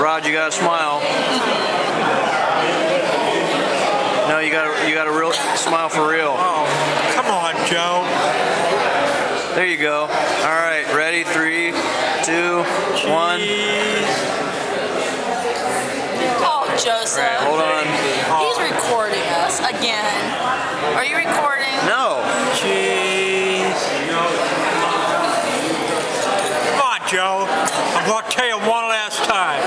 Rod, you gotta smile. No, you gotta you gotta real smile for real. Oh, come on, Joe. There you go. All right, ready? Three, two, one. Oh, Joseph. Right, hold on. He's recording us again. Are you recording? No. Jeez. Come on, Joe. I'm going to tell you one last time.